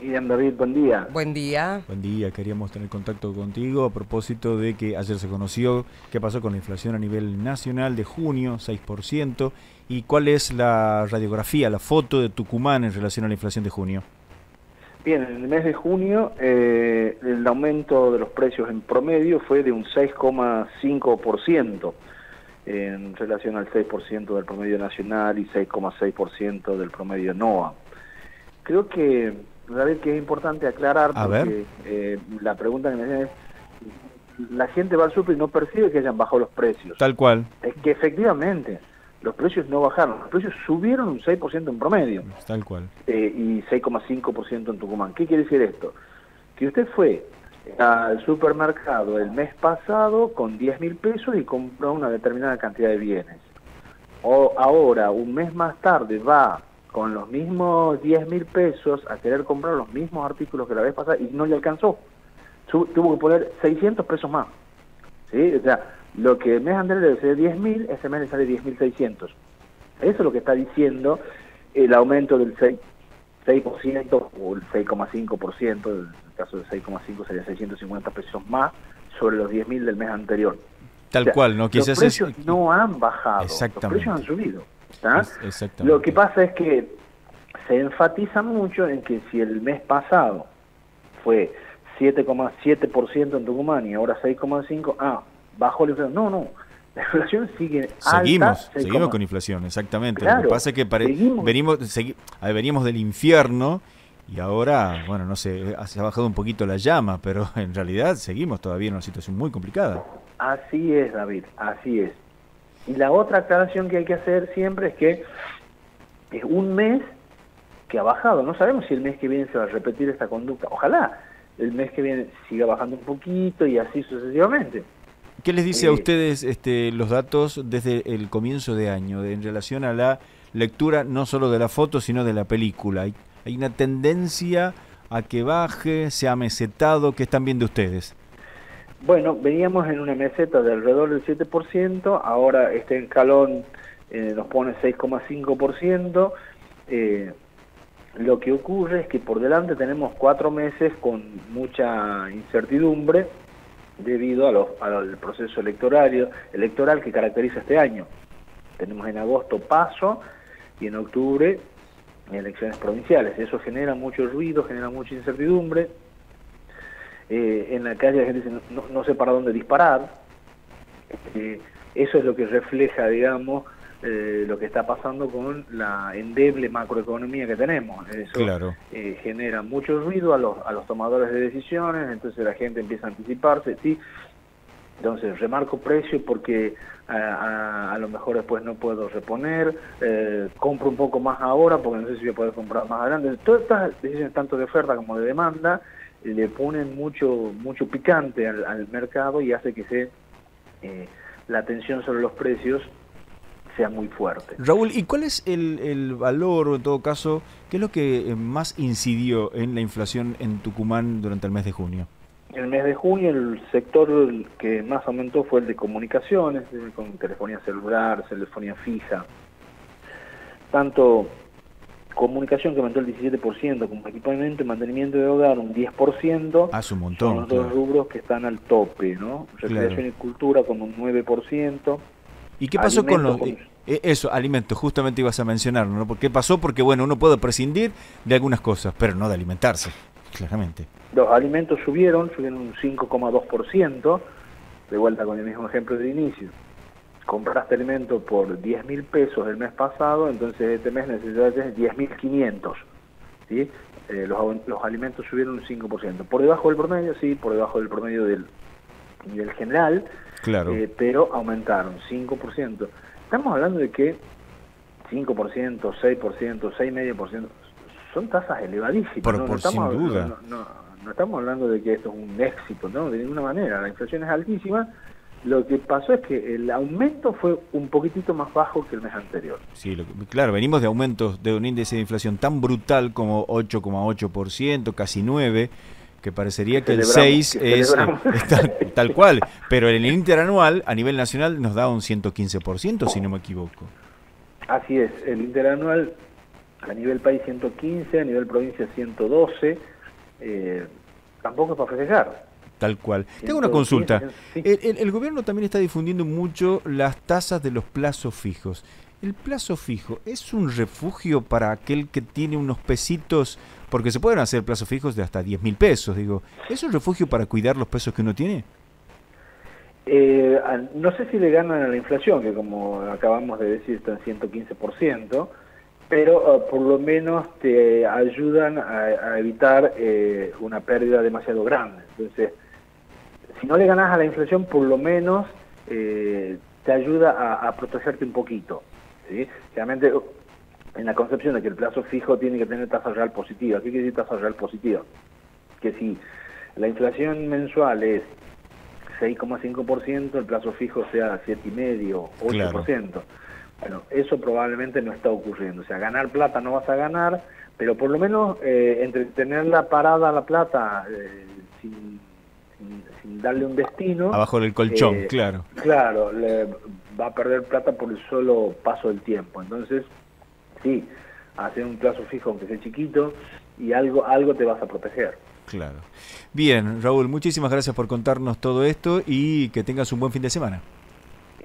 Bien, David, buen día. Buen día. Buen día, queríamos tener contacto contigo a propósito de que ayer se conoció qué pasó con la inflación a nivel nacional de junio, 6%, y cuál es la radiografía, la foto de Tucumán en relación a la inflación de junio. Bien, en el mes de junio eh, el aumento de los precios en promedio fue de un 6,5% en relación al 6% del promedio nacional y 6,6% del promedio NOA. Creo que David, que es importante aclarar, porque eh, la pregunta que me hacen es, la gente va al super y no percibe que hayan bajado los precios. Tal cual. Es que efectivamente, los precios no bajaron, los precios subieron un 6% en promedio. Tal cual. Eh, y 6,5% en Tucumán. ¿Qué quiere decir esto? Que usted fue al supermercado el mes pasado con 10 mil pesos y compró una determinada cantidad de bienes. O ahora, un mes más tarde, va con los mismos 10 mil pesos a querer comprar los mismos artículos que la vez pasada y no le alcanzó. tuvo que poner 600 pesos más. ¿sí? O sea, lo que el mes anterior le sale 10 mil, ese mes le sale 10 mil 600. Eso es lo que está diciendo el aumento del 6, 6% o el 6,5%, en el caso del 6,5 sería 650 pesos más sobre los 10 mil del mes anterior. Tal cual, ¿no? Quizás los precios no han bajado, los precios han subido. Lo que pasa es que se enfatiza mucho en que si el mes pasado fue 7,7% en Tucumán y ahora 6,5%, ah, bajó la inflación. No, no, la inflación sigue Seguimos, alta, seguimos con inflación, exactamente. Lo que pasa es que venimos, veníamos del infierno y ahora, bueno, no sé, se ha bajado un poquito la llama, pero en realidad seguimos todavía en una situación muy complicada. Así es, David, así es. Y la otra aclaración que hay que hacer siempre es que es un mes que ha bajado. No sabemos si el mes que viene se va a repetir esta conducta. Ojalá el mes que viene siga bajando un poquito y así sucesivamente. ¿Qué les dice a eh, ustedes este, los datos desde el comienzo de año en relación a la lectura no solo de la foto, sino de la película? ¿Hay, hay una tendencia a que baje, se ha mesetado? ¿Qué están viendo ustedes? Bueno, veníamos en una meseta de alrededor del 7%, ahora este escalón eh, nos pone 6,5%. Eh, lo que ocurre es que por delante tenemos cuatro meses con mucha incertidumbre debido a al proceso electoral, electoral que caracteriza este año. Tenemos en agosto paso y en octubre elecciones provinciales. Eso genera mucho ruido, genera mucha incertidumbre eh, en la calle la gente dice no, sé para dónde disparar. Eh, eso es lo que refleja, digamos, eh, lo que está pasando con la endeble macroeconomía que tenemos. Eso genera mucho ruido a los, a los tomadores de decisiones, entonces la gente empieza a anticiparse, sí. Entonces, remarco precio porque a, lo mejor después no puedo reponer, compro un poco más ahora porque no sé si voy a poder comprar más adelante. Todas estas decisiones, tanto de oferta como de demanda, le ponen mucho mucho picante al, mercado y hace que se eh, la tensión sobre los precios sea muy fuerte. Raúl, ¿y cuál es el, el valor en todo caso, qué es lo que eh, más incidió en la inflación en Tucumán durante el mes de junio? El mes de junio el sector que más aumentó fue el de comunicaciones, con telefonía celular, telefonía fija. Tanto comunicación que aumentó el 17%, como equipamiento y mantenimiento de hogar un 10%. Hace un montón. Son los dos rubros que están al tope, ¿no? Recreación y cultura con un 9%. ¿Y qué pasó con los... Eh, eh, eso, alimentos, justamente ibas a mencionarlo, ¿no? ¿Qué pasó? Porque, bueno, uno puede prescindir de algunas cosas, pero no de alimentarse, claramente. Los alimentos subieron, subieron un 5,2%, de vuelta con el mismo ejemplo de inicio compraste alimento por 10 mil pesos el mes pasado, entonces este mes necesitas 10 mil 500. ¿sí? Eh, los, los, alimentos subieron un 5%. Por debajo del promedio, sí, por debajo del promedio del nivel general, claro. Eh, pero aumentaron 5%. Estamos hablando de que 5%, 6%, 6,5% son tasas elevadísimas. Por, por sin duda. No, no, estamos hablando de que esto es un éxito, no, de ninguna manera. La inflación es altísima lo que pasó es que el aumento fue un poquitito más bajo que el mes anterior. Sí, claro, venimos de aumentos de un índice de inflación tan brutal como 8,8%, casi 9%, que parecería que, el 6 es, eh, tal, cual, pero en el interanual a nivel nacional nos da un 115%, si no me equivoco. Así es, el interanual a nivel país 115, a nivel provincia 112, eh, tampoco es para festejar. Tal cual. Tengo una consulta. El, gobierno también está difundiendo mucho las tasas de los plazos fijos. ¿El plazo fijo es un refugio para aquel que tiene unos pesitos? Porque se pueden hacer plazos fijos de hasta 10 mil pesos, digo. ¿Es un refugio para cuidar los pesos que uno tiene? Eh, no sé si le ganan a la inflación, que como acabamos de decir está en 115%, pero eh, por lo menos te ayudan a, evitar eh, una pérdida demasiado grande. Entonces, si no le ganas a la inflación, por lo menos te ayuda a, protegerte un poquito. ¿sí? Realmente, en la concepción de que el plazo fijo tiene que tener tasa real positiva. ¿Qué quiere decir tasa real positiva? Que si la inflación mensual es 6,5%, el plazo fijo sea 7,5%, 8%. Bueno, eso probablemente no está ocurriendo. O sea, ganar plata no vas a ganar, pero por lo menos eh, entre tenerla parada la plata eh, sin, darle un destino... Abajo del colchón, eh, claro. Claro, le, va a perder plata por el solo paso del tiempo. Entonces, sí, hacer un plazo fijo aunque sea chiquito y algo, algo te vas a proteger. Claro. Bien, Raúl, muchísimas gracias por contarnos todo esto y que tengas un buen fin de semana.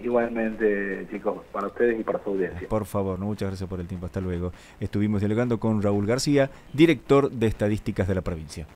Igualmente, chicos, para ustedes y para su audiencia. Por favor, muchas gracias por el tiempo. Hasta luego. Estuvimos dialogando con Raúl García, director de Estadísticas de la provincia.